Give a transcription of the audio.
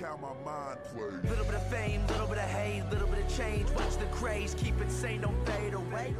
like how my mind plays. Little bit of fame, little bit of hate, little bit of change. Watch the craze, keep it sane, don't fade away.